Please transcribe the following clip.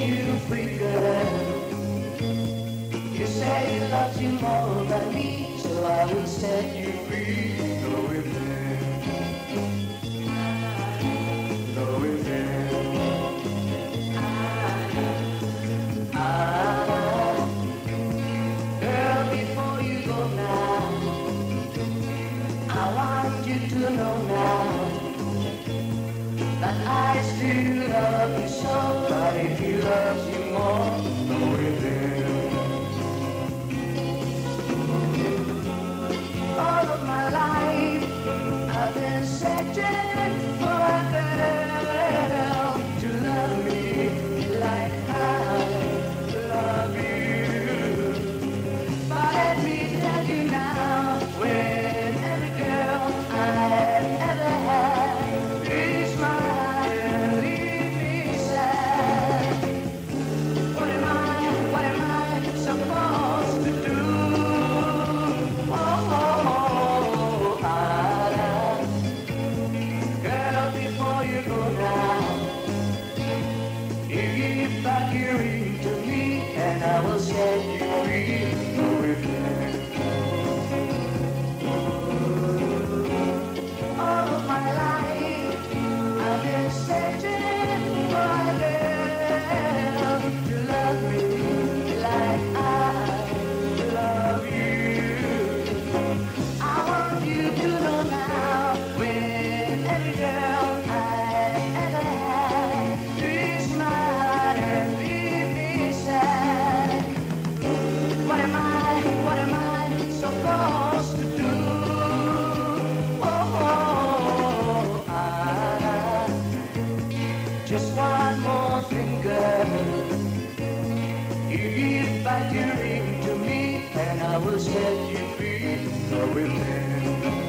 you free, girl. You say you love you more than me, so I will set you free. Go within. Go within. Ah, girl, before you go now, I want you to know now that I still love you so. All of my life, I've been searching give back your ring to me, and I will set you free. Will set you free. With me.